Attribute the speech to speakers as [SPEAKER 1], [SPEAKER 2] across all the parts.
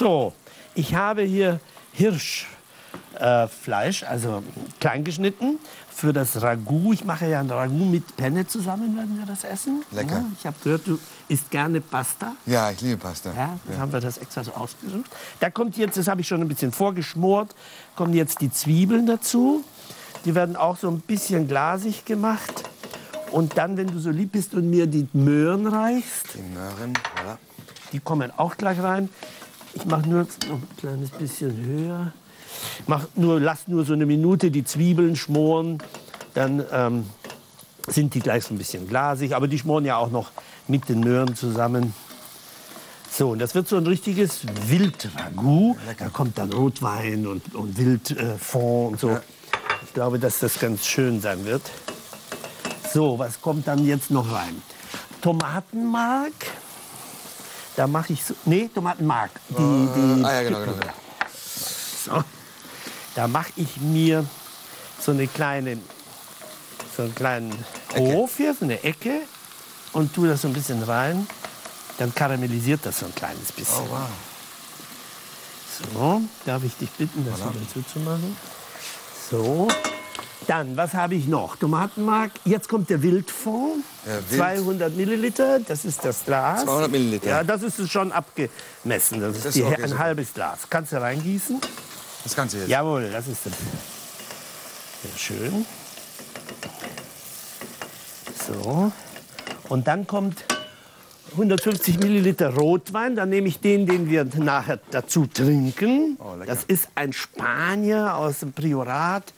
[SPEAKER 1] So, ich habe hier Hirschfleisch, also klein geschnitten, für das Ragout. Ich mache ja ein Ragout mit Penne zusammen, werden wir das essen.
[SPEAKER 2] Lecker.
[SPEAKER 1] Ja, ich habe gehört, du isst gerne Pasta.
[SPEAKER 2] Ja, ich liebe Pasta.
[SPEAKER 1] Ja, dann haben wir das extra so ausgesucht. Da kommt jetzt, das habe ich schon ein bisschen vorgeschmort, kommen jetzt die Zwiebeln dazu. Die werden auch so ein bisschen glasig gemacht. Und dann, wenn du so lieb bist und mir die Möhren reichst,
[SPEAKER 2] Die Möhren, voilà.
[SPEAKER 1] die kommen auch gleich rein. Ich mache nur noch ein kleines bisschen höher. Mach nur, lass nur so eine Minute die Zwiebeln schmoren. Dann ähm, sind die gleich so ein bisschen glasig. Aber die schmoren ja auch noch mit den Möhren zusammen. So, und das wird so ein richtiges Wildragout. Da kommt dann Rotwein und, und Wildfond und so. Ich glaube, dass das ganz schön sein wird. So, was kommt dann jetzt noch rein? Tomatenmark. Da mache ich so. Nee, Tomatenmark. Die, die
[SPEAKER 2] Ah ja, genau, genau. genau.
[SPEAKER 1] so. Da mache ich mir so eine kleine, so einen kleinen Hof hier, so eine Ecke und tue das so ein bisschen rein. Dann karamellisiert das so ein kleines bisschen.
[SPEAKER 2] Oh, wow.
[SPEAKER 1] So, darf ich dich bitten, das wieder zuzumachen? So. Dann, was habe ich noch? Tomatenmark. Jetzt kommt der Wildfond.
[SPEAKER 2] Der Wild-
[SPEAKER 1] 200 Milliliter, das ist das Glas.
[SPEAKER 2] 200 Milliliter.
[SPEAKER 1] Ja, das ist schon abgemessen. Das ist,
[SPEAKER 2] Das
[SPEAKER 1] die,
[SPEAKER 2] ist okay,
[SPEAKER 1] ein
[SPEAKER 2] super.
[SPEAKER 1] halbes Glas. Kannst du reingießen?
[SPEAKER 2] Das Ganze jetzt.
[SPEAKER 1] Jawohl, das ist das. Sehr schön. So. Und dann kommt 150 Milliliter Rotwein. Dann nehme ich den, den wir nachher dazu trinken.
[SPEAKER 2] Oh,
[SPEAKER 1] das ist ein Spanier aus dem Priorat,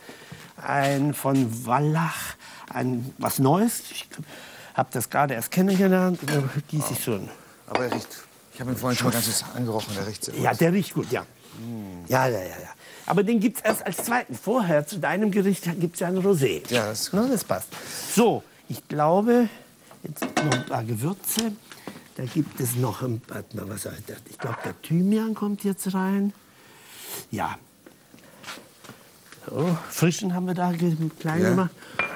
[SPEAKER 1] ein von Wallach, ein was Neues. Ich habe das gerade erst kennengelernt. Da gieße ich ein
[SPEAKER 2] Aber er riecht. Ich habe ihn vorhin schon mal ganz kurz angerochen. Der riecht sehr gut.
[SPEAKER 1] ja, der riecht gut, ja. Ja, ja, ja, ja. Aber den gibt es erst als zweiten. Vorher, zu deinem Gericht, gibt es ja ein Rosé.
[SPEAKER 2] Ja, das ist gut.
[SPEAKER 1] Das passt. So, ich glaube, jetzt noch ein paar Gewürze. Da gibt es noch ein mal, was? Ich glaube, der Thymian kommt jetzt rein. Ja. So, frischen haben wir da klein
[SPEAKER 2] Ja.
[SPEAKER 1] gemacht.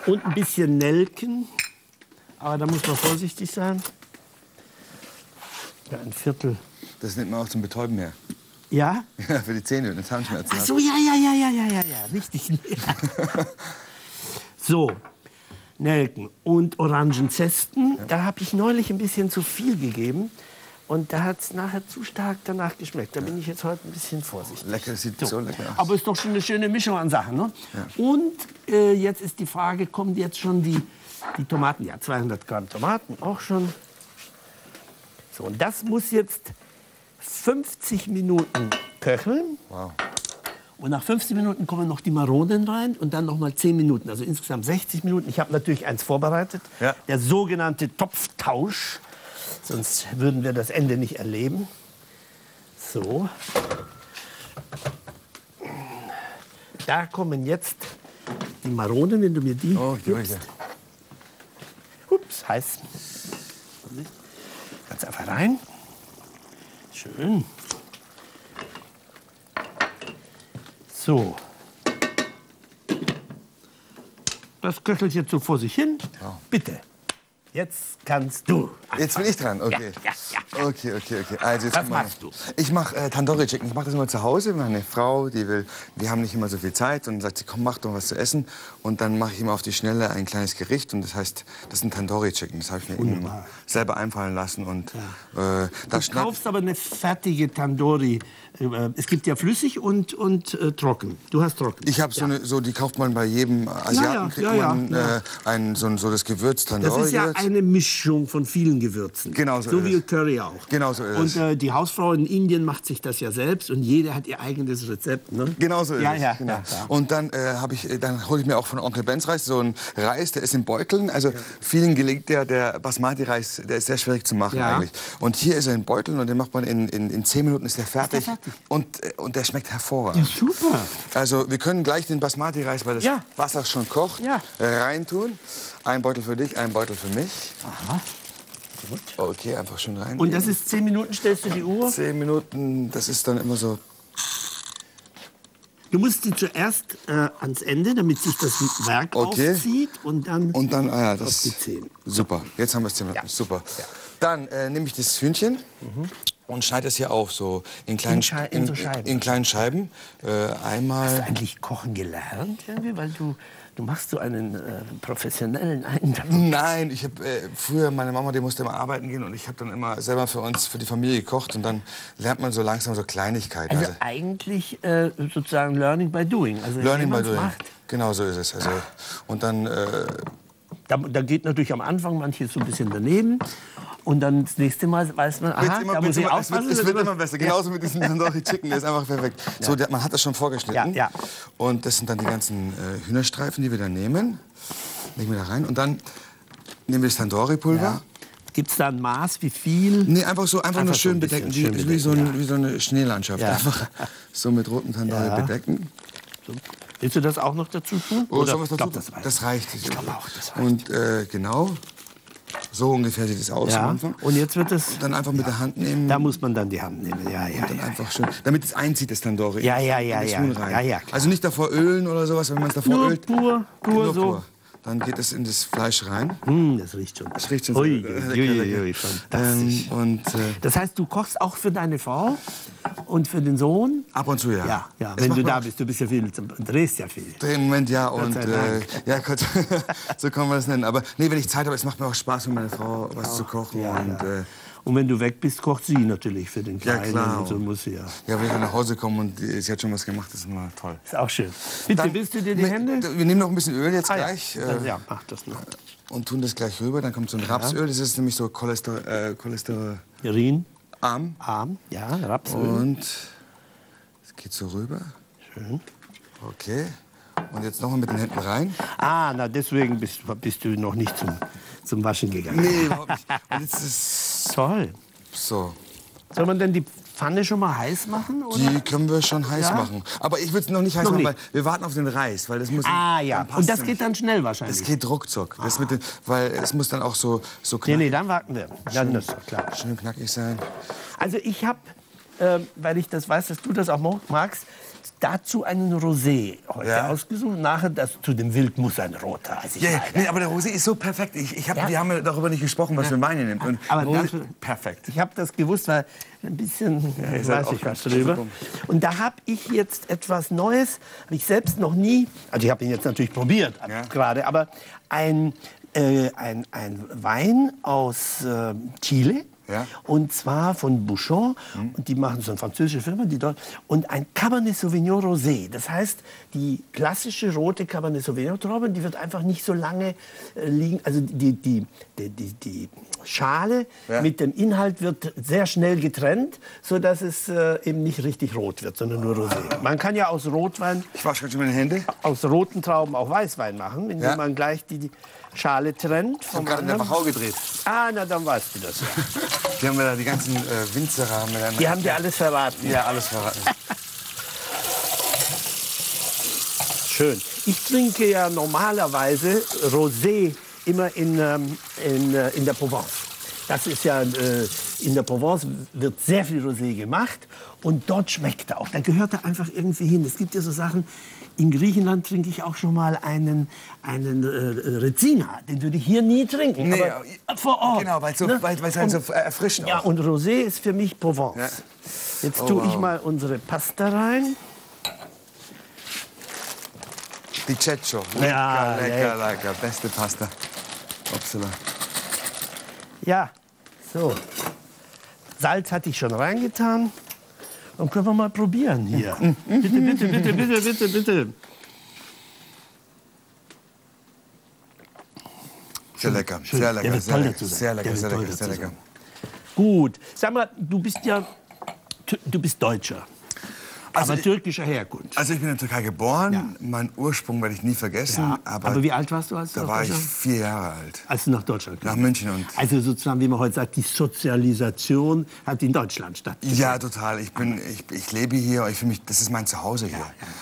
[SPEAKER 1] Und ein bisschen Nelken. Aber da muss man vorsichtig sein. Ja, ein Viertel.
[SPEAKER 2] Das nimmt man auch zum Betäuben her.
[SPEAKER 1] Ja?
[SPEAKER 2] Ja, für die Zähne und Zahnschmerzen.
[SPEAKER 1] Ach so, ja, ja, ja, ja, ja, ja, ja, richtig. so, Nelken und Orangenzesten. Da habe ich neulich ein bisschen zu viel gegeben. Und da hat es nachher zu stark danach geschmeckt. Da bin ich jetzt heute ein bisschen vorsichtig.
[SPEAKER 2] Lecker, das sieht so, lecker aus.
[SPEAKER 1] Aber ist doch schon eine schöne Mischung an Sachen. Ne? Und äh, jetzt ist die Frage, kommen jetzt schon die, die Tomaten? Ja, 200 Gramm Tomaten auch schon. So, und das muss jetzt 50 Minuten köcheln.
[SPEAKER 2] Wow.
[SPEAKER 1] Und nach 15 Minuten kommen noch die Maronen rein und dann noch mal 10 Minuten, also insgesamt 60 Minuten. Ich habe natürlich eins vorbereitet,
[SPEAKER 2] Ja.
[SPEAKER 1] der sogenannte Topftausch. Sonst würden wir das Ende nicht erleben. So. Da kommen jetzt die Maronen, wenn du mir die
[SPEAKER 2] Oh,
[SPEAKER 1] gibst. Ups, heiß. Ganz einfach rein. Schön. So. Das köchelt jetzt so vor sich hin. Bitte. Jetzt kannst du.
[SPEAKER 2] Jetzt bin ich dran, okay.
[SPEAKER 1] Ja, ja,
[SPEAKER 2] Okay, okay, okay. Also jetzt
[SPEAKER 1] Was
[SPEAKER 2] mal.
[SPEAKER 1] machst du?
[SPEAKER 2] Ich mache äh, Tandoori Chicken. Ich mache das immer zu Hause. Meine Frau, die will, wir haben nicht immer so viel Zeit und sagt sie, komm, mach doch was zu essen. Und dann mache ich immer auf die Schnelle ein kleines Gericht und das heißt, das ein Tandoori Chicken. Das habe ich mir immer selber einfallen lassen und äh, da
[SPEAKER 1] Du kaufst aber eine fertige Tandoori. Äh, Es gibt ja flüssig und, und äh, trocken. Du hast trocken.
[SPEAKER 2] Ich habe so eine, so die kauft man bei jedem Asiaten
[SPEAKER 1] ja,
[SPEAKER 2] kriegt
[SPEAKER 1] ja, ja,
[SPEAKER 2] man
[SPEAKER 1] ja.
[SPEAKER 2] Äh, ein so, so das Gewürz
[SPEAKER 1] Das
[SPEAKER 2] Tandoori.
[SPEAKER 1] ja
[SPEAKER 2] Gewürz.
[SPEAKER 1] Eine Mischung von vielen Gewürzen.
[SPEAKER 2] Genau so
[SPEAKER 1] So
[SPEAKER 2] ist
[SPEAKER 1] wie. Curry auch.
[SPEAKER 2] Genau so ist
[SPEAKER 1] Und äh, die Hausfrau in Indien macht sich das ja selbst und jeder hat ihr eigenes Rezept. Ne?
[SPEAKER 2] Genau so ist
[SPEAKER 1] ja,
[SPEAKER 2] es.
[SPEAKER 1] Ja,
[SPEAKER 2] genau.
[SPEAKER 1] ja, ja.
[SPEAKER 2] Und dann äh, ich, äh, dann hole ich mir auch von Onkel Benz Reis so einen Reis, der ist in Beuteln. Also vielen gelingt der, der Basmati-Reis, der ist sehr schwierig zu machen
[SPEAKER 1] Ja.
[SPEAKER 2] eigentlich. Und hier ist er in Beuteln und den macht man in, in, in zehn Minuten ist der fertig.
[SPEAKER 1] fertig?
[SPEAKER 2] Und, äh, und der schmeckt hervorragend.
[SPEAKER 1] Super.
[SPEAKER 2] Also wir können gleich den Basmati-Reis, weil das
[SPEAKER 1] Ja.
[SPEAKER 2] Wasser schon kocht,
[SPEAKER 1] Ja.
[SPEAKER 2] reintun. Ein Beutel für dich, ein Beutel für mich.
[SPEAKER 1] Aha. Gut.
[SPEAKER 2] Okay, einfach schon rein.
[SPEAKER 1] Und das ist zehn Minuten, stellst du die Uhr?
[SPEAKER 2] zehn Minuten, das ist dann immer so.
[SPEAKER 1] Du musst die zuerst äh, ans Ende, damit sich das Werk
[SPEAKER 2] Okay.
[SPEAKER 1] aufzieht und dann
[SPEAKER 2] Und dann, ah ja,
[SPEAKER 1] auf
[SPEAKER 2] das
[SPEAKER 1] die zehn.
[SPEAKER 2] Super, jetzt haben wir es 10 Minuten.
[SPEAKER 1] Ja.
[SPEAKER 2] Super. Dann äh, nehme ich das Hühnchen. und schneide es hier auf, so in kleinen,
[SPEAKER 1] In Schei- in so Scheiben.
[SPEAKER 2] in kleinen Scheiben. Äh,
[SPEAKER 1] Hast du
[SPEAKER 2] einmal.
[SPEAKER 1] eigentlich kochen gelernt irgendwie? Weil du, du machst so einen äh, professionellen Eindruck.
[SPEAKER 2] Nein, ich habe äh, früher meine Mama, die musste immer arbeiten gehen und ich habe dann immer selber für uns, für die Familie gekocht und dann lernt man so langsam so Kleinigkeiten.
[SPEAKER 1] Also
[SPEAKER 2] Also,
[SPEAKER 1] eigentlich äh, sozusagen Learning by Doing. Also
[SPEAKER 2] Learning by doing.
[SPEAKER 1] Macht.
[SPEAKER 2] Genau so ist es. Also und dann äh,
[SPEAKER 1] Da, da geht natürlich am Anfang manches so ein bisschen daneben. Und dann das nächste Mal weiß man, aha,
[SPEAKER 2] immer,
[SPEAKER 1] da muss ich
[SPEAKER 2] immer, es wird,
[SPEAKER 1] aufpassen.
[SPEAKER 2] es
[SPEAKER 1] das
[SPEAKER 2] wird immer besser. Genauso mit diesem Tandoori Chicken, der ist einfach perfekt. So, der, man hat das schon vorgeschnitten.
[SPEAKER 1] Ja, ja.
[SPEAKER 2] Und das sind dann die ganzen äh, Hühnerstreifen, die wir da nehmen. Legen wir da rein. Und dann nehmen wir das Tandoori-Pulver.
[SPEAKER 1] Ja. Gibt es da ein Maß, wie viel?
[SPEAKER 2] Nee, einfach so, einfach,
[SPEAKER 1] Einfach
[SPEAKER 2] nur
[SPEAKER 1] so
[SPEAKER 2] schön
[SPEAKER 1] ein bisschen
[SPEAKER 2] bedecken,
[SPEAKER 1] schön
[SPEAKER 2] wie, wie, so
[SPEAKER 1] bedecken,
[SPEAKER 2] ein, wie so eine Schneelandschaft.
[SPEAKER 1] Ja.
[SPEAKER 2] Einfach so mit rotem Tandoori
[SPEAKER 1] Ja.
[SPEAKER 2] bedecken.
[SPEAKER 1] Willst du das auch noch dazu tun?
[SPEAKER 2] Oh, wir es
[SPEAKER 1] Ich
[SPEAKER 2] dazu?
[SPEAKER 1] glaub, das reicht.
[SPEAKER 2] das reicht.
[SPEAKER 1] Ich glaube auch, das reicht.
[SPEAKER 2] Und äh, genau, so ungefähr sieht es aus am
[SPEAKER 1] Ja.
[SPEAKER 2] Anfang.
[SPEAKER 1] Und jetzt wird es.
[SPEAKER 2] Dann einfach mit der Hand nehmen.
[SPEAKER 1] Da muss man dann die Hand nehmen. Ja, ja,
[SPEAKER 2] dann
[SPEAKER 1] ja.
[SPEAKER 2] einfach schön, damit es einzieht, das Tandoori.
[SPEAKER 1] Ja, ja, ja, ja. Ja, ja,
[SPEAKER 2] also nicht davor ölen oder sowas, wenn man es davor
[SPEAKER 1] Nur
[SPEAKER 2] ölt.
[SPEAKER 1] pur, pur
[SPEAKER 2] nur
[SPEAKER 1] so.
[SPEAKER 2] pur. Dann geht es in das Fleisch rein.
[SPEAKER 1] Hm, das riecht schon.
[SPEAKER 2] Das riecht schon
[SPEAKER 1] Ui, ui, ui.
[SPEAKER 2] Ähm, und äh,
[SPEAKER 1] Das heißt, du kochst auch für deine Frau und für den Sohn?
[SPEAKER 2] ab und zu ja.
[SPEAKER 1] Ja, ja. Wenn du da
[SPEAKER 2] auch.
[SPEAKER 1] bist, du bist ja viel, drehst ja viel.
[SPEAKER 2] Im Moment ja und äh, ja Gott, so kann man das nennen. Aber nee, wenn ich Zeit habe, es macht mir auch Spaß, mit meiner Frau was zu kochen
[SPEAKER 1] Ja,
[SPEAKER 2] und
[SPEAKER 1] ja.
[SPEAKER 2] äh,
[SPEAKER 1] Und wenn du weg bist, kocht sie natürlich für den
[SPEAKER 2] Ja,
[SPEAKER 1] Kleinen.
[SPEAKER 2] klar.
[SPEAKER 1] Und so muss sie ja.
[SPEAKER 2] ja, wenn dann nach Hause komme und sie hat schon was gemacht, das ist immer toll.
[SPEAKER 1] Ist auch schön. Bitte,
[SPEAKER 2] Dann-
[SPEAKER 1] willst du dir die
[SPEAKER 2] Nee,
[SPEAKER 1] Hände?
[SPEAKER 2] Wir nehmen noch ein bisschen Öl jetzt
[SPEAKER 1] Ah, ja.
[SPEAKER 2] gleich
[SPEAKER 1] Dann,
[SPEAKER 2] äh,
[SPEAKER 1] ja, mach das noch.
[SPEAKER 2] und tun das gleich rüber. Dann kommt so ein Rapsöl, das ist nämlich so Cholester, äh, Cholesterolarm.
[SPEAKER 1] Rien, Arm, ja, Rapsöl.
[SPEAKER 2] Und es geht so rüber.
[SPEAKER 1] Schön.
[SPEAKER 2] Okay. Und jetzt nochmal mit den Händen rein.
[SPEAKER 1] Ah, na deswegen bist, bist du noch nicht zum, zum Waschen gegangen.
[SPEAKER 2] Nee, überhaupt nicht. Und jetzt ist
[SPEAKER 1] Toll.
[SPEAKER 2] so.
[SPEAKER 1] Soll man denn die Pfanne schon mal heiß machen? Oder?
[SPEAKER 2] Die können wir schon heiß
[SPEAKER 1] Ja?
[SPEAKER 2] machen. Aber ich würde es noch nicht heiß
[SPEAKER 1] Noch
[SPEAKER 2] machen,
[SPEAKER 1] nicht.
[SPEAKER 2] weil wir warten auf den Reis. Weil das muss,
[SPEAKER 1] ah ja, und das geht dann schnell wahrscheinlich.
[SPEAKER 2] Das geht ruckzuck. Das mit den, weil es muss dann auch so, so
[SPEAKER 1] nee,
[SPEAKER 2] knackig,
[SPEAKER 1] nee, dann warten wir. Dann ist doch klar.
[SPEAKER 2] schön knackig sein.
[SPEAKER 1] Also ich habe, ähm, weil ich das weiß, dass du das auch magst, dazu einen Rosé heute
[SPEAKER 2] Ja.
[SPEAKER 1] ausgesucht. Nachher das zu dem Wild muss ein roter. Also
[SPEAKER 2] Ja, ja,
[SPEAKER 1] meine,
[SPEAKER 2] nee, aber der Rosé ist so perfekt. Ich, ich hab,
[SPEAKER 1] Ja.
[SPEAKER 2] Wir haben ja darüber nicht gesprochen, was für Wein ihr nehmt. Und
[SPEAKER 1] Aber
[SPEAKER 2] Rosé-
[SPEAKER 1] das-
[SPEAKER 2] perfekt.
[SPEAKER 1] Ich habe das gewusst, weil ein bisschen
[SPEAKER 2] seid
[SPEAKER 1] weiß
[SPEAKER 2] auch
[SPEAKER 1] ich was drüber. Und da habe ich jetzt etwas Neues, habe ich selbst noch nie, also ich habe ihn jetzt natürlich probiert
[SPEAKER 2] Ja.
[SPEAKER 1] gerade, aber ein, äh, ein, ein Wein aus äh, Chile.
[SPEAKER 2] Ja.
[SPEAKER 1] Und zwar von Bouchon. Und die machen so eine französische Firma, die dort. Und ein Cabernet Sauvignon Rosé. Das heißt, die klassische rote Cabernet Sauvignon Traube, die wird einfach nicht so lange äh, liegen. Also die, die, die, die, die Schale
[SPEAKER 2] Ja.
[SPEAKER 1] mit dem Inhalt wird sehr schnell getrennt, sodass es äh, eben nicht richtig rot wird, sondern nur Rosé. Man kann ja aus Rotwein,
[SPEAKER 2] Ich wasche gerade meine Hände.
[SPEAKER 1] aus roten Trauben auch Weißwein machen, indem
[SPEAKER 2] Ja.
[SPEAKER 1] man gleich die, die Schale trennt
[SPEAKER 2] Ich habe gerade in der. Wachau gedreht.
[SPEAKER 1] Ah, na dann weißt du das ja.
[SPEAKER 2] Die haben mir da die ganzen äh, Winzerer haben mir dann
[SPEAKER 1] Die haben dir alles verraten.
[SPEAKER 2] ja alles verraten.
[SPEAKER 1] Schön. Ich trinke ja normalerweise Rosé immer in, ähm, in, äh, in der Provence. Das ist ja, äh, in der Provence wird sehr viel Rosé gemacht und dort schmeckt er auch. Da gehört er einfach irgendwie hin. Es gibt ja so Sachen, in Griechenland trinke ich auch schon mal einen, einen äh, Rezina, den würde ich hier nie trinken.
[SPEAKER 2] Nee,
[SPEAKER 1] aber
[SPEAKER 2] aber-
[SPEAKER 1] vor Ort.
[SPEAKER 2] Genau, weil es so,
[SPEAKER 1] ne?
[SPEAKER 2] weil's halt so erfrischend
[SPEAKER 1] Ja,
[SPEAKER 2] auch.
[SPEAKER 1] und Rosé ist für mich Provence.
[SPEAKER 2] Ja.
[SPEAKER 1] Jetzt
[SPEAKER 2] Oh,
[SPEAKER 1] tue ich
[SPEAKER 2] wow.
[SPEAKER 1] mal unsere Pasta rein.
[SPEAKER 2] Die Ceccio. Lecker,
[SPEAKER 1] Ja,
[SPEAKER 2] lecker, lecker. Beste Pasta. Upsala.
[SPEAKER 1] Ja, so. Salz hatte ich schon reingetan. Und können wir mal probieren hier. Bitte, bitte, bitte, bitte, bitte, bitte.
[SPEAKER 2] Sehr lecker,
[SPEAKER 1] schön.
[SPEAKER 2] sehr lecker, sehr lecker, sehr lecker, sehr lecker, sehr lecker.
[SPEAKER 1] Gut. Sag mal, du bist ja, du bist Deutscher.
[SPEAKER 2] Also
[SPEAKER 1] aber
[SPEAKER 2] ich-
[SPEAKER 1] türkischer Herkunft.
[SPEAKER 2] Also ich bin in der Türkei geboren.
[SPEAKER 1] Ja.
[SPEAKER 2] Mein Ursprung werde ich nie vergessen.
[SPEAKER 1] Ja,
[SPEAKER 2] aber,
[SPEAKER 1] aber wie alt warst du, als du
[SPEAKER 2] Da
[SPEAKER 1] nach
[SPEAKER 2] war ich vier Jahre alt.
[SPEAKER 1] Als du nach Deutschland
[SPEAKER 2] Nach
[SPEAKER 1] kamst?
[SPEAKER 2] München und
[SPEAKER 1] Also sozusagen, wie man heute sagt, die Sozialisation hat in Deutschland stattgefunden.
[SPEAKER 2] Ja, total. Ich, bin, ich, ich lebe hier. Ich fühle mich, das ist mein Zuhause hier.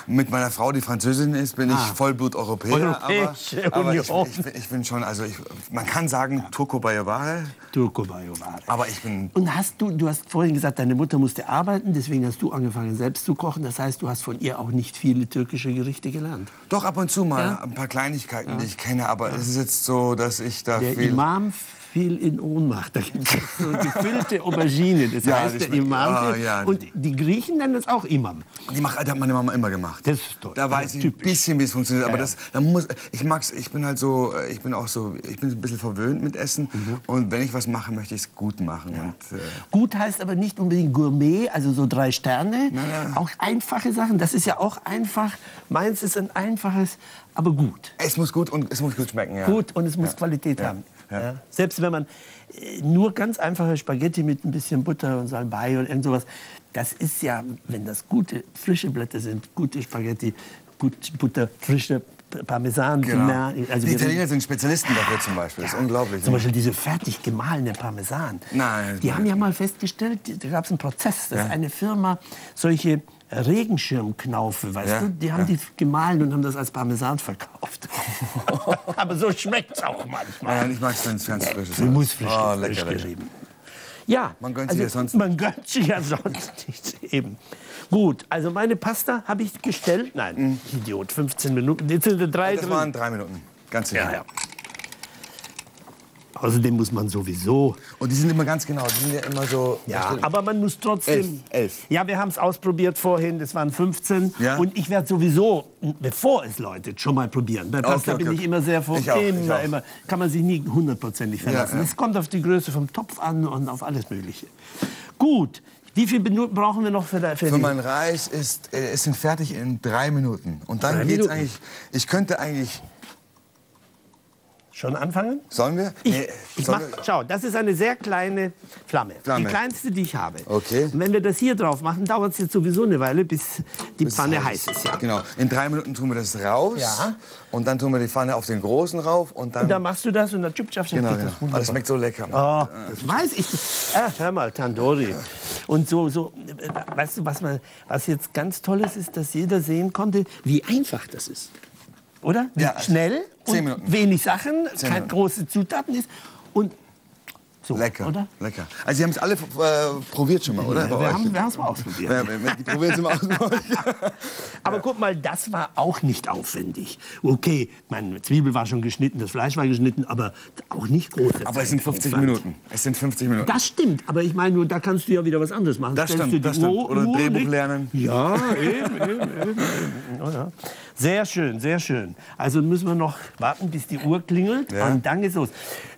[SPEAKER 2] Mit meiner Frau, die Französin ist, bin ich Vollblut-Europäer. Aber,
[SPEAKER 1] Europäische
[SPEAKER 2] aber ich,
[SPEAKER 1] Union.
[SPEAKER 2] ich, bin- ich bin schon, also ich, man kann sagen, Turko Bayavare,
[SPEAKER 1] Turko Bayovare.
[SPEAKER 2] aber ich bin
[SPEAKER 1] Und hast du, du hast vorhin gesagt, deine Mutter musste arbeiten, deswegen hast du angefangen selbst zu kochen. Das heißt, du hast von ihr auch nicht viele türkische Gerichte gelernt.
[SPEAKER 2] doch ab und zu mal
[SPEAKER 1] Ja?
[SPEAKER 2] ein paar Kleinigkeiten, die ich kenne. Aber es ist jetzt so, dass ich da
[SPEAKER 1] Der
[SPEAKER 2] viel...
[SPEAKER 1] Imam fiel in Ohnmacht. Da gibt es so gefüllte Aubergine, das
[SPEAKER 2] Ja,
[SPEAKER 1] heißt der Imam.
[SPEAKER 2] Ah, ja.
[SPEAKER 1] Und die Griechen nennen das auch Imam.
[SPEAKER 2] Die macht, das hat meine Mama immer gemacht.
[SPEAKER 1] Das ist toll.
[SPEAKER 2] Da weiß ich
[SPEAKER 1] Typisch.
[SPEAKER 2] ein bisschen, wie es funktioniert. Aber
[SPEAKER 1] Ja,
[SPEAKER 2] das, da muss, ich mag's, ich bin halt so, ich bin auch so, ich bin ein bisschen verwöhnt mit Essen.
[SPEAKER 1] Mhm.
[SPEAKER 2] Und wenn ich was mache, möchte ich es gut machen. Und, äh,
[SPEAKER 1] Gut heißt aber nicht unbedingt Gourmet, also so drei Sterne.
[SPEAKER 2] nein.
[SPEAKER 1] Auch einfache Sachen. Das ist ja auch einfach. Meins ist ein einfaches, aber gut.
[SPEAKER 2] es muss gut und es muss gut schmecken. Ja.
[SPEAKER 1] Gut und es muss Qualität
[SPEAKER 2] Ja.
[SPEAKER 1] haben.
[SPEAKER 2] Ja.
[SPEAKER 1] Ja. Selbst wenn man äh, nur ganz einfache Spaghetti mit ein bisschen Butter und Salbei und irgend sowas, das ist ja, wenn das gute, frische Blätter sind, gute Spaghetti, gut Butter, frische Parmesan.
[SPEAKER 2] Genau.
[SPEAKER 1] Also
[SPEAKER 2] die Italiener sind Spezialisten dafür zum Beispiel. Das ist unglaublich.
[SPEAKER 1] Zum Beispiel diese fertig gemahlene Parmesan.
[SPEAKER 2] Nein,
[SPEAKER 1] Die haben ja mal festgestellt, da gab es einen Prozess, dass
[SPEAKER 2] Ja.
[SPEAKER 1] eine Firma solche Regenschirmknaufe, weißt
[SPEAKER 2] Ja,
[SPEAKER 1] du, die haben
[SPEAKER 2] ja.
[SPEAKER 1] die gemahlen und haben das als Parmesan verkauft. Aber so schmeckt es auch manchmal.
[SPEAKER 2] Nein, ich mag es, wenn es ganz frisch ist.
[SPEAKER 1] Sie muss frisch,
[SPEAKER 2] Oh,
[SPEAKER 1] frisch
[SPEAKER 2] lecker,
[SPEAKER 1] gerieben. Ja,
[SPEAKER 2] Man gönnt
[SPEAKER 1] also,
[SPEAKER 2] sich ja sonst
[SPEAKER 1] Man gönnt sich ja sonst nichts. Eben. Gut, also meine Pasta habe ich gestellt. Nein, Idiot, 15 Minuten. Jetzt sind drei
[SPEAKER 2] Mhm. Das waren drei Minuten. Ganz sicher.
[SPEAKER 1] Ja, ja. Außerdem muss man sowieso.
[SPEAKER 2] Und die sind immer ganz genau. Die sind ja immer so.
[SPEAKER 1] Ja, aber man muss trotzdem.
[SPEAKER 2] Elf, elf.
[SPEAKER 1] Ja, wir haben es ausprobiert vorhin, das waren 15.
[SPEAKER 2] Ja.
[SPEAKER 1] Und ich werde sowieso, bevor es läutet, schon mal probieren. Bei Pasta
[SPEAKER 2] Okay, okay,
[SPEAKER 1] bin ich
[SPEAKER 2] okay.
[SPEAKER 1] immer sehr vor.
[SPEAKER 2] Ich auch, ich
[SPEAKER 1] immer,
[SPEAKER 2] auch.
[SPEAKER 1] immer. Kann man sich nie hundertprozentig verlassen.
[SPEAKER 2] Ja, ja.
[SPEAKER 1] Es kommt auf die Größe vom Topf an und auf alles Mögliche. Gut. Wie viele Minuten brauchen wir noch für, für,
[SPEAKER 2] Für
[SPEAKER 1] die-
[SPEAKER 2] mein Reis ist, äh, es sind fertig in drei Minuten. Und dann
[SPEAKER 1] Drei
[SPEAKER 2] geht's
[SPEAKER 1] Minuten?
[SPEAKER 2] eigentlich. Ich könnte eigentlich.
[SPEAKER 1] Schon anfangen?
[SPEAKER 2] Sollen wir?
[SPEAKER 1] Ich,
[SPEAKER 2] Nee,
[SPEAKER 1] ich
[SPEAKER 2] sollen
[SPEAKER 1] mach,
[SPEAKER 2] wir-
[SPEAKER 1] schau, das ist eine sehr kleine Flamme.
[SPEAKER 2] Flamme.
[SPEAKER 1] Die kleinste, die ich habe.
[SPEAKER 2] Okay.
[SPEAKER 1] Und wenn wir das hier drauf machen, dauert es jetzt sowieso eine Weile, bis die
[SPEAKER 2] Bis
[SPEAKER 1] Pfanne heiß ist. Ja.
[SPEAKER 2] Genau. In drei Minuten tun wir das raus.
[SPEAKER 1] Ja.
[SPEAKER 2] Und dann tun wir die Pfanne auf den großen rauf. Und dann.
[SPEAKER 1] Und dann machst du das und dann tschüpp, tschüpp,
[SPEAKER 2] genau, genau.
[SPEAKER 1] das
[SPEAKER 2] das schmeckt so lecker.
[SPEAKER 1] Oh, das weiß ich. Ah, hör mal, Tandoori. Und so, so, äh, weißt du, was, man, was jetzt ganz toll ist, ist, dass jeder sehen konnte, wie einfach das ist. Oder?
[SPEAKER 2] Ja,
[SPEAKER 1] schnell
[SPEAKER 2] zehn
[SPEAKER 1] und
[SPEAKER 2] Minuten.
[SPEAKER 1] wenig Sachen,
[SPEAKER 2] Zehn
[SPEAKER 1] keine
[SPEAKER 2] Minuten.
[SPEAKER 1] große Zutaten ist. Und so,
[SPEAKER 2] Lecker.
[SPEAKER 1] oder?
[SPEAKER 2] Lecker. Also, Sie haben es alle äh, probiert schon mal, oder? Bei
[SPEAKER 1] Wir haben wir haben es mal ausprobiert.
[SPEAKER 2] Ja, die probieren es mal aus.
[SPEAKER 1] Aber guck mal, das war auch nicht aufwendig. Okay, meine Zwiebel war schon geschnitten, das Fleisch war geschnitten, aber auch nicht große
[SPEAKER 2] Aber es sind 50
[SPEAKER 1] Zeitaufwand.
[SPEAKER 2] Minuten. Es sind 50 Minuten.
[SPEAKER 1] Das stimmt, aber ich meine nur, da kannst du ja wieder was anderes machen.
[SPEAKER 2] Das
[SPEAKER 1] Stellst
[SPEAKER 2] stimmt, das stimmt.
[SPEAKER 1] Uhr-
[SPEAKER 2] Oder ein
[SPEAKER 1] Uhr
[SPEAKER 2] Drehbuch lernen.
[SPEAKER 1] Ja, eben, eben, eben. Ja, ja. Sehr schön, sehr schön. Also müssen wir noch warten, bis die Uhr klingelt
[SPEAKER 2] Ja.
[SPEAKER 1] und dann geht's los.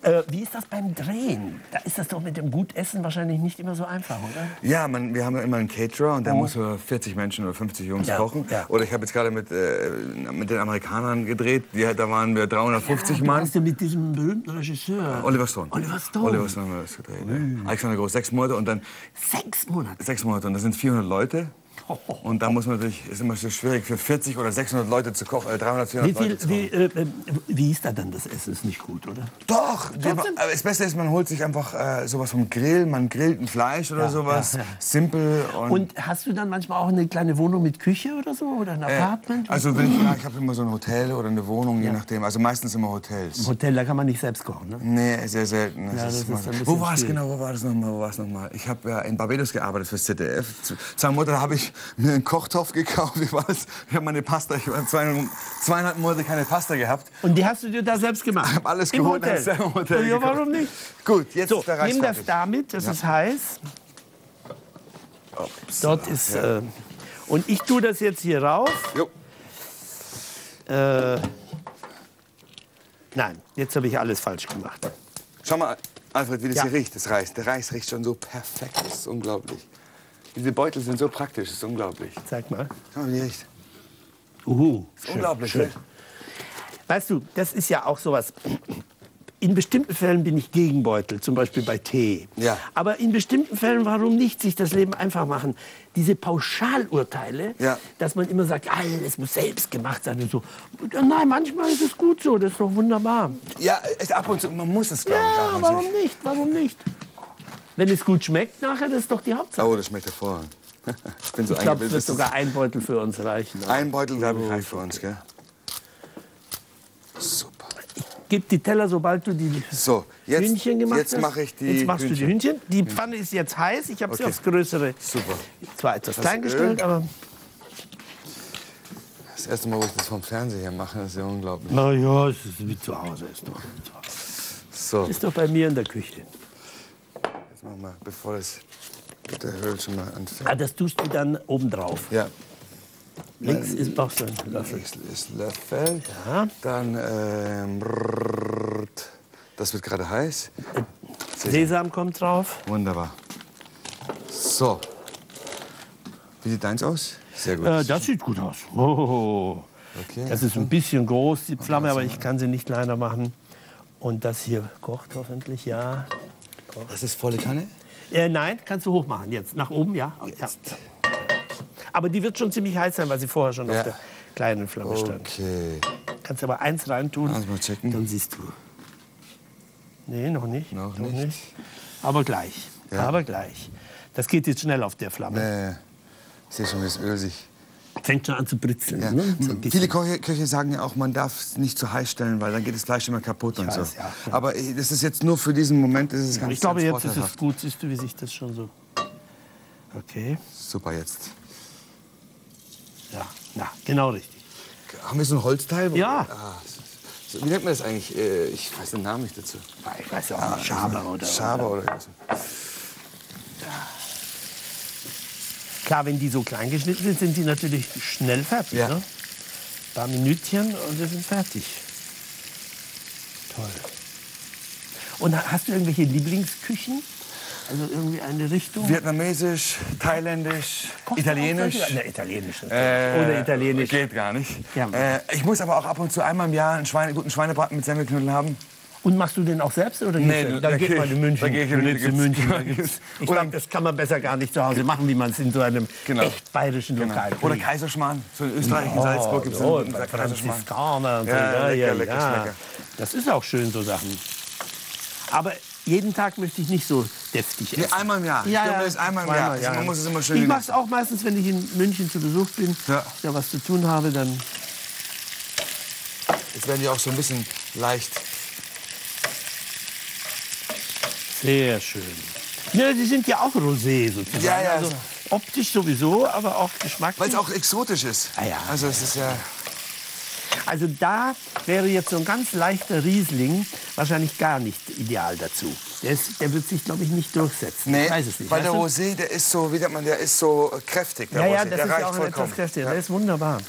[SPEAKER 1] Äh, wie ist das beim Drehen? Da ist das doch mit dem Gutessen wahrscheinlich nicht immer so einfach, oder?
[SPEAKER 2] Ja, man, wir haben ja immer einen Caterer und der muss für 40 Menschen oder 50 Jungs
[SPEAKER 1] Oh. Ja,
[SPEAKER 2] kochen.
[SPEAKER 1] ja.
[SPEAKER 2] Oder ich habe jetzt gerade mit, äh, mit den Amerikanern gedreht. Die, da waren wir 350
[SPEAKER 1] Du
[SPEAKER 2] Mann.
[SPEAKER 1] warst ja mit diesem berühmten Regisseur.
[SPEAKER 2] Oliver Stone.
[SPEAKER 1] Oliver Stone.
[SPEAKER 2] Oliver Stone haben wir das gedreht. Ja. Alexander Groß, sechs Monate und dann
[SPEAKER 1] Sechs Monate.
[SPEAKER 2] sechs Monate und das sind 400 Leute. Und da muss man natürlich, ist immer so schwierig für 40 oder 600 Leute zu kochen, äh, 300, 400
[SPEAKER 1] Wie, viel,
[SPEAKER 2] Leute zu
[SPEAKER 1] wie,
[SPEAKER 2] kochen.
[SPEAKER 1] äh, äh, wie ist da dann das Essen? Ist nicht gut, oder?
[SPEAKER 2] Doch, aber das Beste ist, man holt sich einfach äh, sowas vom Grill, man grillt ein Fleisch oder
[SPEAKER 1] Ja,
[SPEAKER 2] sowas,
[SPEAKER 1] ja, ja.
[SPEAKER 2] simpel und,
[SPEAKER 1] Und hast du dann manchmal auch eine kleine Wohnung mit Küche oder so? Oder ein
[SPEAKER 2] äh,
[SPEAKER 1] Apartment?
[SPEAKER 2] also wenn ich, ja, ich habe immer so ein Hotel oder eine Wohnung, je nachdem, also meistens immer Hotels.
[SPEAKER 1] Im Hotel, da kann man nicht selbst kochen, ne?
[SPEAKER 2] Nee, sehr selten. Das
[SPEAKER 1] das
[SPEAKER 2] wo war es genau? Wo war das nochmal? Wo war es nochmal? Ich habe ja in Barbados gearbeitet fürs ZDF. Zu- Zwei Monate habe ich mir einen Kochtopf gekauft. Das? Ich habe meine Pasta. Ich habe zweieinhalb, zweieinhalb Monate keine Pasta gehabt.
[SPEAKER 1] Und die hast du dir da selbst gemacht?
[SPEAKER 2] Ich habe alles
[SPEAKER 1] Im
[SPEAKER 2] geholt.
[SPEAKER 1] Hotel?
[SPEAKER 2] selber im Hotel
[SPEAKER 1] ja, warum nicht?
[SPEAKER 2] Gut, jetzt
[SPEAKER 1] So,
[SPEAKER 2] ist der Reis
[SPEAKER 1] nimm das damit, das
[SPEAKER 2] Ja.
[SPEAKER 1] ist heiß.
[SPEAKER 2] Ups.
[SPEAKER 1] Dort ist... Äh, und ich tue das jetzt hier rauf.
[SPEAKER 2] Jo.
[SPEAKER 1] Äh, nein, jetzt habe ich alles falsch gemacht.
[SPEAKER 2] Schau mal, Alfred, wie das
[SPEAKER 1] Ja.
[SPEAKER 2] hier riecht, das Reis. Der Reis riecht schon so perfekt. Das ist unglaublich. Diese Beutel sind so praktisch. Das ist unglaublich.
[SPEAKER 1] Zeig mal.
[SPEAKER 2] Schau mal, riecht.
[SPEAKER 1] Uhu,
[SPEAKER 2] Das ist unglaublich,
[SPEAKER 1] schön.
[SPEAKER 2] ne?
[SPEAKER 1] Weißt du, das ist ja auch sowas. In bestimmten Fällen bin ich gegen Beutel, zum Beispiel bei Tee.
[SPEAKER 2] Ja.
[SPEAKER 1] Aber in bestimmten Fällen, warum nicht sich das Leben einfach machen? Diese Pauschalurteile,
[SPEAKER 2] Ja.
[SPEAKER 1] dass man immer sagt, alles muss selbst gemacht sein und so. Ja, Nein, manchmal ist es gut so, das ist doch wunderbar.
[SPEAKER 2] Ja, es, ab und zu, man muss es, glaube ich,
[SPEAKER 1] Ja,
[SPEAKER 2] ab und
[SPEAKER 1] warum nicht? Warum nicht? Wenn es gut schmeckt nachher, das ist doch die Hauptsache.
[SPEAKER 2] Oh, das schmeckt hervorragend. Ich bin so
[SPEAKER 1] ich glaube, es wird sogar ein Beutel für uns reichen.
[SPEAKER 2] Ein Beutel, glaube ich, reicht für uns, gell? Super.
[SPEAKER 1] Gib die Teller, sobald du die
[SPEAKER 2] So, jetzt,
[SPEAKER 1] Hühnchen gemacht
[SPEAKER 2] jetzt
[SPEAKER 1] hast.
[SPEAKER 2] mache ich die
[SPEAKER 1] Jetzt machst du die
[SPEAKER 2] Hühnchen.
[SPEAKER 1] Hühnchen. Die Pfanne ist jetzt heiß. Ich habe sie
[SPEAKER 2] Okay.
[SPEAKER 1] aufs Größere
[SPEAKER 2] Super.
[SPEAKER 1] zwar etwas
[SPEAKER 2] Das
[SPEAKER 1] klein gestellt, aber
[SPEAKER 2] Das erste Mal, wo ich das vom Fernseher mache, ist ja unglaublich.
[SPEAKER 1] na ja, es ist wie zu Hause. Ist doch.
[SPEAKER 2] So,
[SPEAKER 1] Ist doch bei mir in der Küche.
[SPEAKER 2] Jetzt machen wir, bevor das mit der Höhe schon mal anfängt.
[SPEAKER 1] Ah, das tust du dann oben drauf.
[SPEAKER 2] Ja,
[SPEAKER 1] Links ist brauchst du einen Löffel.
[SPEAKER 2] das ist Löffel.
[SPEAKER 1] Ja.
[SPEAKER 2] Dann, ähm, das wird gerade heiß.
[SPEAKER 1] Sesam kommt drauf.
[SPEAKER 2] Wunderbar. So. Wie sieht deins aus? Sehr gut.
[SPEAKER 1] Äh, das sieht gut aus. Oh.
[SPEAKER 2] Okay.
[SPEAKER 1] Das ist ein bisschen groß, die Flamme, aber ich kann sie nicht kleiner machen. Und das hier kocht hoffentlich, ja.
[SPEAKER 2] Das ist volle Kanne?
[SPEAKER 1] Äh, nein, kannst du hoch machen jetzt. Nach oben, ja. ja. Aber die wird schon ziemlich heiß sein, weil sie vorher schon
[SPEAKER 2] Ja.
[SPEAKER 1] auf der kleinen Flamme stand.
[SPEAKER 2] Okay.
[SPEAKER 1] Kannst aber eins reintun,
[SPEAKER 2] Lass mal checken.
[SPEAKER 1] dann siehst du. Nee, noch nicht.
[SPEAKER 2] Noch nicht.
[SPEAKER 1] Aber gleich.
[SPEAKER 2] Ja.
[SPEAKER 1] Aber gleich. Das geht jetzt schnell auf der Flamme.
[SPEAKER 2] Äh, ich sehe schon, wie das Öl sich.
[SPEAKER 1] Fängt schon an zu britzeln.
[SPEAKER 2] Ja.
[SPEAKER 1] Ne? So bisschen.
[SPEAKER 2] Viele Köche, Köche sagen ja auch, man darf es nicht zu heiß stellen, weil dann geht das Fleisch immer kaputt und
[SPEAKER 1] weiß,
[SPEAKER 2] so.
[SPEAKER 1] ja.
[SPEAKER 2] Aber äh, das ist jetzt nur für diesen Moment. Das ist ganz,
[SPEAKER 1] ich glaube,
[SPEAKER 2] ganz
[SPEAKER 1] jetzt ist es gut. Siehst du, wie sich das schon so. Okay.
[SPEAKER 2] Super jetzt.
[SPEAKER 1] Ja, ja genau richtig.
[SPEAKER 2] Haben wir so ein Holzteil?
[SPEAKER 1] Ja.
[SPEAKER 2] Ah, so, wie nennt man das eigentlich? Äh, Ich weiß den Namen nicht dazu.
[SPEAKER 1] Ich weiß auch nicht, Schaber oder.
[SPEAKER 2] Schaber oder so.
[SPEAKER 1] Klar, wenn die so klein geschnitten sind, sind die natürlich schnell fertig.
[SPEAKER 2] Ja.
[SPEAKER 1] Ne? Ein paar Minütchen und wir sind fertig. Toll. Und hast du irgendwelche Lieblingsküchen? Also irgendwie eine Richtung?
[SPEAKER 2] Vietnamesisch, Thailändisch,
[SPEAKER 1] Kochst
[SPEAKER 2] Italienisch.
[SPEAKER 1] Ne, Italienisch.
[SPEAKER 2] Äh,
[SPEAKER 1] Oder Italienisch.
[SPEAKER 2] Geht gar nicht.
[SPEAKER 1] Ja.
[SPEAKER 2] Äh, ich muss aber auch ab und zu einmal im Jahr einen Schweine, guten Schweinebraten mit Semmelknödel haben.
[SPEAKER 1] Und machst du den auch selbst? Oder
[SPEAKER 2] Nee,
[SPEAKER 1] gehst du-
[SPEAKER 2] da
[SPEAKER 1] da geht
[SPEAKER 2] geh
[SPEAKER 1] man
[SPEAKER 2] ich-
[SPEAKER 1] in München.
[SPEAKER 2] da geh ich in-
[SPEAKER 1] München. Gibt's- ich
[SPEAKER 2] oder-
[SPEAKER 1] glaube, das kann man besser gar nicht zu Hause machen, wie man es in so einem
[SPEAKER 2] Genau.
[SPEAKER 1] echt bayerischen Lokal
[SPEAKER 2] Oder
[SPEAKER 1] kriegt.
[SPEAKER 2] Kaiserschmarrn. So in Österreich, in Salzburg gibt es
[SPEAKER 1] oh,
[SPEAKER 2] einen.
[SPEAKER 1] Franziskaner so.
[SPEAKER 2] Ja, lecker, lecker, lecker.
[SPEAKER 1] Das ist auch schön, so Sachen. Aber jeden Tag möchte ich nicht so deftig
[SPEAKER 2] Nee,
[SPEAKER 1] essen.
[SPEAKER 2] einmal im Jahr. Ich
[SPEAKER 1] Ja,
[SPEAKER 2] glaube,
[SPEAKER 1] ja.
[SPEAKER 2] ist einmal im Jahr. Also man muss es immer schön
[SPEAKER 1] Ich mache es auch meistens, wenn ich in München zu Besuch bin,
[SPEAKER 2] Ja.
[SPEAKER 1] ja was zu tun habe, dann
[SPEAKER 2] Jetzt werden die auch so ein bisschen leicht.
[SPEAKER 1] Sehr schön. Ja, die sind ja auch rosé sozusagen.
[SPEAKER 2] Ja, ja,
[SPEAKER 1] Also
[SPEAKER 2] so.
[SPEAKER 1] optisch sowieso, aber auch geschmacklich.
[SPEAKER 2] Weil es auch exotisch ist.
[SPEAKER 1] Ah, ja.
[SPEAKER 2] Also es ist ja.
[SPEAKER 1] Also da wäre jetzt so ein ganz leichter Riesling wahrscheinlich gar nicht ideal dazu. Der, ist, der wird sich, glaube ich, nicht durchsetzen.
[SPEAKER 2] Nee,
[SPEAKER 1] ich weiß es nicht.
[SPEAKER 2] weil der? Rosé, der ist so, wie nennt man, der ist so kräftig. Der
[SPEAKER 1] Ja, ja,
[SPEAKER 2] Rosé.
[SPEAKER 1] das
[SPEAKER 2] der
[SPEAKER 1] ist
[SPEAKER 2] reicht
[SPEAKER 1] ja auch ein
[SPEAKER 2] vollkommen.
[SPEAKER 1] etwas kräftiger.
[SPEAKER 2] Ja.
[SPEAKER 1] Der ist wunderbar.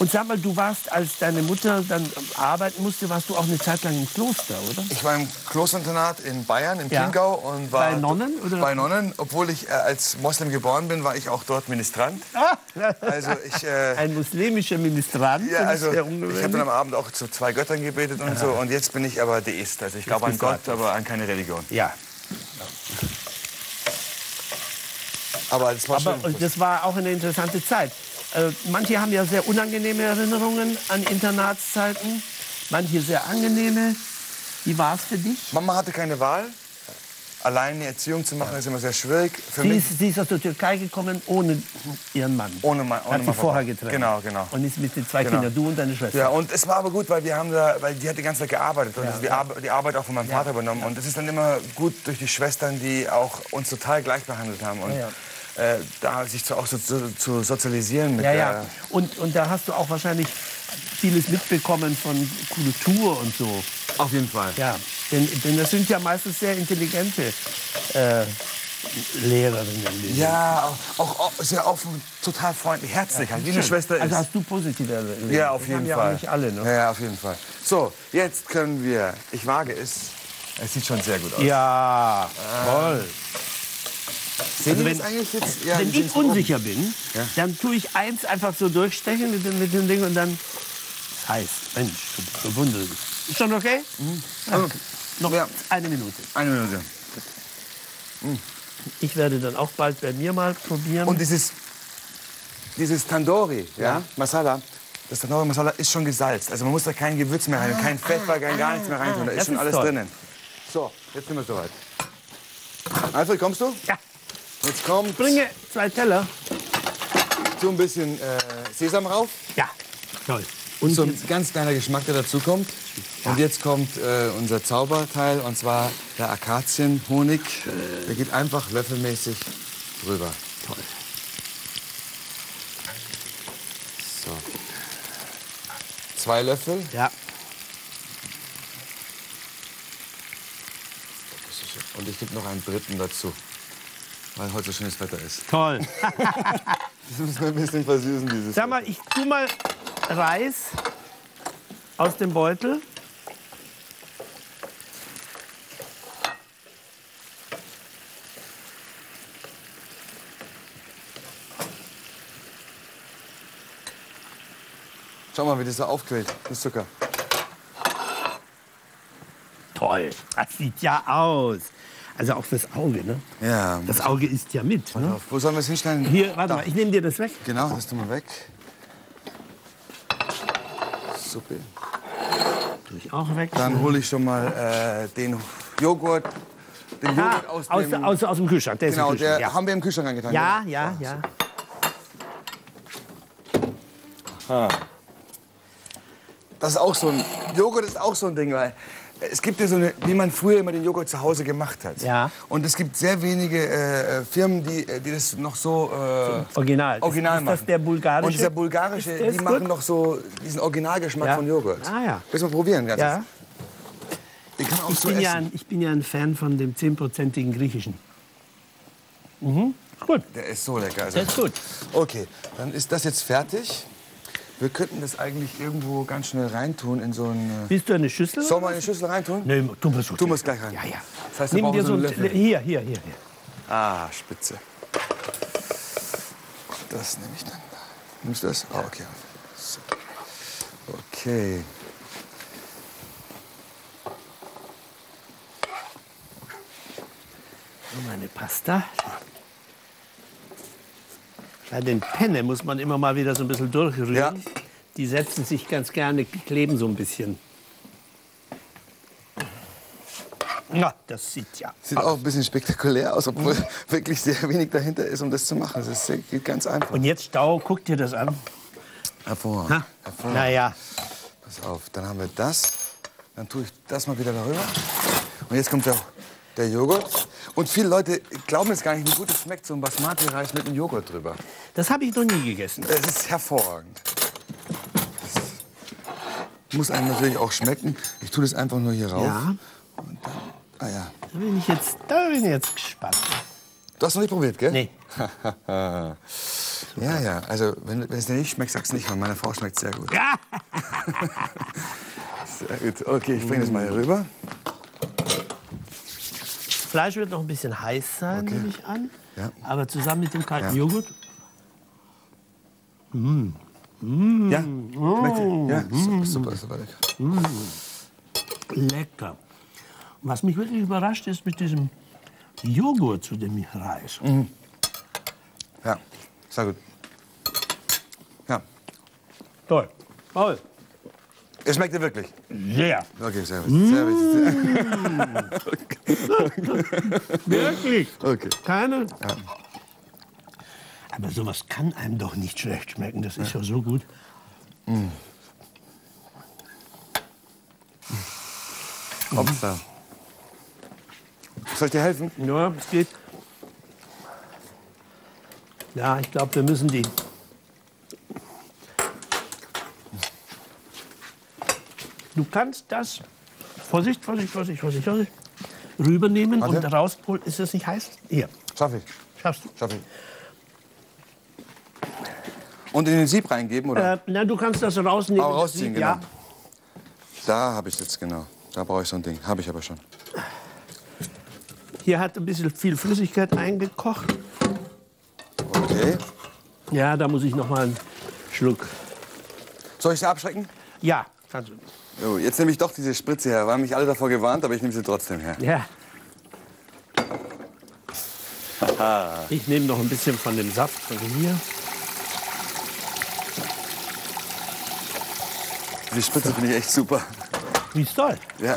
[SPEAKER 1] Und sag mal, du warst, als deine Mutter dann arbeiten musste, warst du auch eine Zeit lang im Kloster, oder?
[SPEAKER 2] Ich war im Klosterinternat in Bayern, im
[SPEAKER 1] Ja.
[SPEAKER 2] Chiemgau. Und war
[SPEAKER 1] Bei Nonnen, oder?
[SPEAKER 2] Bei Nonnen. Obwohl ich äh, als Moslem geboren bin, war ich auch dort Ministrant. Also ich... Äh,
[SPEAKER 1] Ein muslimischer Ministrant.
[SPEAKER 2] ja, also ich habe dann am Abend auch zu zwei Göttern gebetet und so. Und jetzt bin ich aber Deist. Also ich glaube an Gott, aber an keine Religion.
[SPEAKER 1] Ja,
[SPEAKER 2] Aber das war
[SPEAKER 1] aber das war auch eine interessante Zeit. Äh, manche haben ja sehr unangenehme Erinnerungen an Internatszeiten, manche sehr angenehme. Wie war es für dich?
[SPEAKER 2] Mama hatte keine Wahl. Allein eine Erziehung zu machen, ist immer sehr schwierig. Für
[SPEAKER 1] Sie
[SPEAKER 2] mich
[SPEAKER 1] ist, sie ist aus der Türkei gekommen ohne ihren Mann.
[SPEAKER 2] Ohne Mann- ohne
[SPEAKER 1] Hat sie
[SPEAKER 2] Mann
[SPEAKER 1] vorher
[SPEAKER 2] Papa.
[SPEAKER 1] getrennt.
[SPEAKER 2] Genau, genau.
[SPEAKER 1] Und ist mit den zwei
[SPEAKER 2] Genau.
[SPEAKER 1] Kindern, du und deine Schwester.
[SPEAKER 2] Ja, und es war aber gut, weil wir haben da, weil die hat die ganze Zeit gearbeitet und die, Arbeit, die Arbeit auch von meinem Vater übernommen. Und es ist dann immer gut durch die Schwestern, die auch uns total gleich behandelt haben. Und
[SPEAKER 1] Ja,
[SPEAKER 2] Äh, da sich zu, auch so zu, zu sozialisieren mit
[SPEAKER 1] Ja,
[SPEAKER 2] der,
[SPEAKER 1] ja. Und, und da hast du auch wahrscheinlich vieles mitbekommen von Kultur und so.
[SPEAKER 2] Auf jeden Fall.
[SPEAKER 1] Ja, denn, denn das sind ja meistens sehr intelligente äh, Lehrerinnen.
[SPEAKER 2] Ja, auch, auch, sehr offen, total freundlich, herzlich, eine
[SPEAKER 1] sind.
[SPEAKER 2] Schwester ist.
[SPEAKER 1] Also hast du positive Erinnerungen?
[SPEAKER 2] ja, auf jeden
[SPEAKER 1] ja
[SPEAKER 2] Fall.
[SPEAKER 1] auch nicht alle, ne?
[SPEAKER 2] Ja, auf jeden Fall. So, jetzt können wir, ich wage es, es sieht schon sehr gut aus.
[SPEAKER 1] Ja, toll.
[SPEAKER 2] Sehen
[SPEAKER 1] Also wenn-
[SPEAKER 2] jetzt? Ja,
[SPEAKER 1] Wenn ich
[SPEAKER 2] von oben.
[SPEAKER 1] unsicher bin,
[SPEAKER 2] Ja.
[SPEAKER 1] dann tue ich eins einfach so durchstechen mit dem, mit dem Ding und dann. Das heißt, Mensch, du. Ist schon okay? Ja. Noch
[SPEAKER 2] Ja.
[SPEAKER 1] eine Minute.
[SPEAKER 2] Eine Minute.
[SPEAKER 1] Ich werde dann auch bald bei mir mal probieren.
[SPEAKER 2] Und dieses, dieses Tandoori, ja, Masala, das Tandoori Masala ist schon gesalzt. Also man muss da kein Gewürz mehr rein, kein Fett, kein gar nichts mehr reintun. Da
[SPEAKER 1] Das
[SPEAKER 2] ist schon
[SPEAKER 1] ist
[SPEAKER 2] alles
[SPEAKER 1] toll.
[SPEAKER 2] drinnen. So, jetzt sind wir soweit. Alfred, kommst du?
[SPEAKER 1] ja,
[SPEAKER 2] Jetzt kommt
[SPEAKER 1] bringe zwei Teller.
[SPEAKER 2] so ein bisschen äh, Sesam rauf.
[SPEAKER 1] Ja, toll. Und
[SPEAKER 2] So ein ganz kleiner Geschmack, der dazu kommt. Und jetzt kommt äh, unser Zauberteil, und zwar der Akazienhonig. Der geht einfach löffelmäßig drüber.
[SPEAKER 1] toll.
[SPEAKER 2] So. Zwei Löffel.
[SPEAKER 1] Ja.
[SPEAKER 2] Und ich gebe noch einen dritten dazu. Weil heute so schönes Wetter ist.
[SPEAKER 1] Toll.
[SPEAKER 2] Das müssen wir ein bisschen versüßen, dieses.
[SPEAKER 1] Sag mal, ich tu mal Reis aus dem Beutel.
[SPEAKER 2] Schau mal, wie das so aufquillt, das Zucker.
[SPEAKER 1] Toll. Das sieht ja aus. Also auch das Auge, ne?
[SPEAKER 2] Ja.
[SPEAKER 1] Das Auge isst ja mit. Ne?
[SPEAKER 2] Wo sollen wir es hinstellen?
[SPEAKER 1] Hier, warte
[SPEAKER 2] Da.
[SPEAKER 1] mal, ich nehme dir das weg.
[SPEAKER 2] Genau, das tun wir weg. Super.
[SPEAKER 1] Tue ich auch weg.
[SPEAKER 2] Dann hole ich schon mal äh, den Joghurt, den
[SPEAKER 1] Ah,
[SPEAKER 2] Joghurt aus
[SPEAKER 1] aus,
[SPEAKER 2] dem...
[SPEAKER 1] aus, aus dem Kühlschrank. Der ist
[SPEAKER 2] genau,
[SPEAKER 1] Kühlschrank.
[SPEAKER 2] der
[SPEAKER 1] ja.
[SPEAKER 2] haben wir im Kühlschrank angetan.
[SPEAKER 1] ja, ja, ja.
[SPEAKER 2] Das ist auch so ein... Joghurt ist auch so ein Ding, weil... Es gibt ja so eine, wie man früher immer den Joghurt zu Hause gemacht hat.
[SPEAKER 1] Ja.
[SPEAKER 2] Und es gibt sehr wenige äh, Firmen, die, äh, die das noch so äh,
[SPEAKER 1] Original. Ist-
[SPEAKER 2] original
[SPEAKER 1] ist
[SPEAKER 2] machen.
[SPEAKER 1] das der bulgarische?
[SPEAKER 2] Und dieser bulgarische,
[SPEAKER 1] Ist- ist
[SPEAKER 2] die
[SPEAKER 1] gut?
[SPEAKER 2] machen noch so diesen Originalgeschmack
[SPEAKER 1] Ja.
[SPEAKER 2] von Joghurt.
[SPEAKER 1] Ah, ja.
[SPEAKER 2] Müssen wir probieren, ganz
[SPEAKER 1] Ja.
[SPEAKER 2] Auch
[SPEAKER 1] Ich
[SPEAKER 2] so
[SPEAKER 1] bin, ja ein, ich bin ja ein Fan von dem 10%igen griechischen. Mhm. Gut.
[SPEAKER 2] Der ist so lecker. Also.
[SPEAKER 1] Der ist gut.
[SPEAKER 2] Okay, dann ist das jetzt fertig. Wir könnten das eigentlich irgendwo ganz schnell reintun in so ein...
[SPEAKER 1] Willst du eine Schüssel?
[SPEAKER 2] Äh, Sollen wir in eine Schüssel reintun?
[SPEAKER 1] Nee, tu mal so.
[SPEAKER 2] Tu mal's gleich rein.
[SPEAKER 1] Ja, ja.
[SPEAKER 2] Das heißt, wir
[SPEAKER 1] Nimm
[SPEAKER 2] brauchen
[SPEAKER 1] dir
[SPEAKER 2] so einen
[SPEAKER 1] ein,
[SPEAKER 2] Löffel.
[SPEAKER 1] hier, hier, hier, hier.
[SPEAKER 2] Ah, spitze. Das nehme ich dann. Nimmst du das? Ah, okay. So. Okay.
[SPEAKER 1] So, meine Pasta. Bei den Penne muss man immer mal wieder so ein bisschen durchrühren.
[SPEAKER 2] Ja.
[SPEAKER 1] Die setzen sich ganz gerne, kleben so ein bisschen. Ja, das sieht ja.
[SPEAKER 2] Sieht auch ein bisschen spektakulär aus, obwohl wirklich sehr wenig dahinter ist, um das zu machen. Das ist, geht ganz einfach.
[SPEAKER 1] Und jetzt Stau, guck dir das an.
[SPEAKER 2] Hervorragend.
[SPEAKER 1] Ha?
[SPEAKER 2] Hervorragend.
[SPEAKER 1] Naja,
[SPEAKER 2] Pass auf, dann haben wir das. Dann tue ich das mal wieder darüber. Und jetzt kommt der, der Joghurt. Und viele Leute glauben jetzt gar nicht, wie gut es schmeckt, so ein Basmati-Reis mit einem Joghurt drüber.
[SPEAKER 1] das habe ich noch nie gegessen.
[SPEAKER 2] Es ist hervorragend. Das muss einem natürlich auch schmecken. Ich tue das einfach nur hier rauf.
[SPEAKER 1] Ja,
[SPEAKER 2] dann, ah ja.
[SPEAKER 1] da bin ich jetzt, da bin ich jetzt gespannt.
[SPEAKER 2] Du hast noch nicht probiert, gell?
[SPEAKER 1] Nee.
[SPEAKER 2] ja, ja. Also, wenn, wenn es dir nicht schmeckt, sag's nicht, weil meine Frau schmeckt sehr gut.
[SPEAKER 1] Ja.
[SPEAKER 2] Sehr gut. Okay, ich bringe das mal hier rüber.
[SPEAKER 1] Fleisch wird noch ein bisschen heiß sein,
[SPEAKER 2] Okay.
[SPEAKER 1] nehme ich an.
[SPEAKER 2] Ja.
[SPEAKER 1] Aber zusammen mit dem kalten
[SPEAKER 2] Ja.
[SPEAKER 1] Joghurt.
[SPEAKER 2] Ja? Schmeckt dir? Ja, su- super, super lecker.
[SPEAKER 1] Lecker. Und was mich wirklich überrascht ist mit diesem Joghurt zu dem Reis.
[SPEAKER 2] Ja, sehr gut. Ja,
[SPEAKER 1] Toll. Toll.
[SPEAKER 2] Es schmeckt dir wirklich.
[SPEAKER 1] Sehr.
[SPEAKER 2] Okay, sehr gut. Gut.
[SPEAKER 1] Wirklich.
[SPEAKER 2] Okay.
[SPEAKER 1] Keine? Aber sowas kann einem doch nicht schlecht schmecken. Das ist ja so gut.
[SPEAKER 2] Hoppsa. Soll ich dir helfen?
[SPEAKER 1] Ja, es geht. Ja, ich glaube, wir müssen die. Du kannst das. Vorsicht, Vorsicht, Vorsicht, Vorsicht, Vorsicht. Rübernehmen
[SPEAKER 2] Warte.
[SPEAKER 1] und rausholen. Ist das nicht heiß? Hier,
[SPEAKER 2] Schaff ich.
[SPEAKER 1] schaffst du.
[SPEAKER 2] Schaff ich. Und in den Sieb reingeben, oder?
[SPEAKER 1] Äh, na, du kannst das rausnehmen.
[SPEAKER 2] Auch rausziehen,
[SPEAKER 1] Ja.
[SPEAKER 2] genau. Da habe ich jetzt, genau. Da brauche ich so ein Ding. Habe ich aber schon.
[SPEAKER 1] Hier hat ein bisschen viel Flüssigkeit eingekocht.
[SPEAKER 2] Okay.
[SPEAKER 1] Ja, da muss ich noch mal einen Schluck.
[SPEAKER 2] Soll ich sie abschrecken?
[SPEAKER 1] Ja, kannst du.
[SPEAKER 2] Jo, jetzt nehme ich doch diese Spritze her. Waren mich alle davor gewarnt, aber ich nehme sie trotzdem her.
[SPEAKER 1] Ja. Ich nehme noch ein bisschen von dem Saft von hier.
[SPEAKER 2] Die Spritze finde ich echt super.
[SPEAKER 1] Wie ist toll.
[SPEAKER 2] Ja.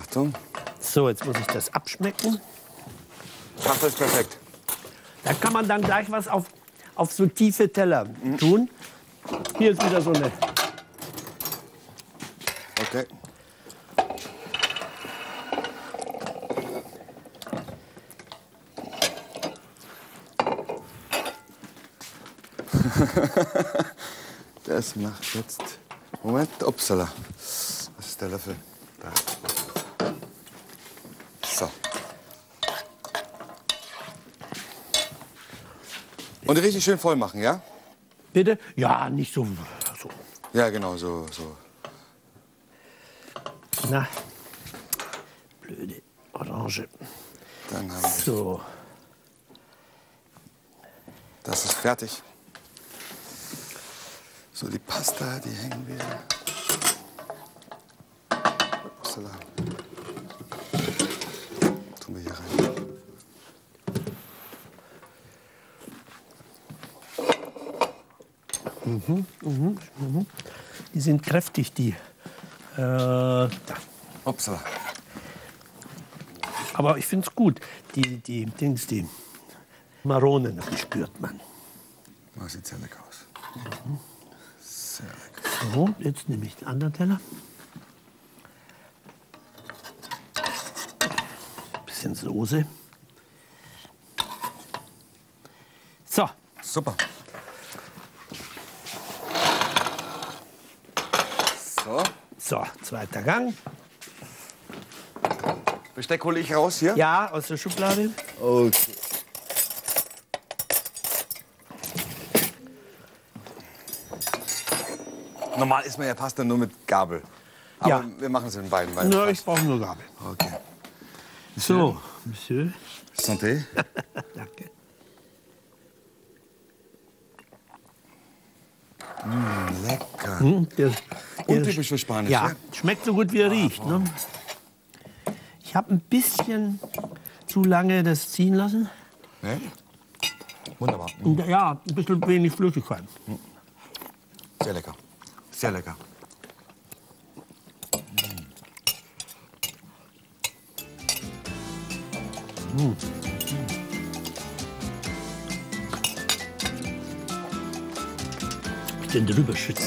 [SPEAKER 2] Achtung.
[SPEAKER 1] So, jetzt muss ich das abschmecken.
[SPEAKER 2] Ach, das ist perfekt.
[SPEAKER 1] Da kann man dann gleich was auf, auf so tiefe Teller tun. Hier ist wieder so eine.
[SPEAKER 2] Okay. das macht jetzt. Moment, upsala. Was ist der Löffel. Da. So. Und richtig schön voll machen, ja?
[SPEAKER 1] Bitte? Ja, nicht so. so.
[SPEAKER 2] Ja, genau, so. so.
[SPEAKER 1] Na, blöde Orange.
[SPEAKER 2] Dann haben wir.
[SPEAKER 1] So,
[SPEAKER 2] Das ist fertig. So, die Pasta, die hängen wir. Upsala. Tun wir hier rein.
[SPEAKER 1] Die sind kräftig, die. Äh, da.
[SPEAKER 2] Upsala.
[SPEAKER 1] Aber ich finde es gut. Die, die Dings, die Maronen, die spürt man.
[SPEAKER 2] Oh, sieht sehr lecker aus. Sehr lecker.
[SPEAKER 1] So, jetzt nehme ich den anderen Teller. Bisschen Soße. So,
[SPEAKER 2] Super. So,
[SPEAKER 1] so, zweiter Gang.
[SPEAKER 2] Besteck hole ich raus hier.
[SPEAKER 1] Ja, aus der Schublade.
[SPEAKER 2] Okay. Normal isst man ja Pasta nur mit Gabel. Aber
[SPEAKER 1] Ja.
[SPEAKER 2] wir machen es in beiden. Weil
[SPEAKER 1] Nur ich brauche nur Gabel.
[SPEAKER 2] Okay.
[SPEAKER 1] So, Monsieur.
[SPEAKER 2] Santé.
[SPEAKER 1] Danke.
[SPEAKER 2] Lecker.
[SPEAKER 1] Hm, der, der
[SPEAKER 2] Untypisch für Spanisch.
[SPEAKER 1] Ja,
[SPEAKER 2] Ja.
[SPEAKER 1] schmeckt so gut, wie er riecht. Ne? Ich habe ein bisschen zu lange das ziehen lassen.
[SPEAKER 2] Ne? Wunderbar.
[SPEAKER 1] Und, ja, ein bisschen wenig Flüssigkeit.
[SPEAKER 2] Sehr lecker. Sehr lecker.
[SPEAKER 1] Bisschen drüber schütten.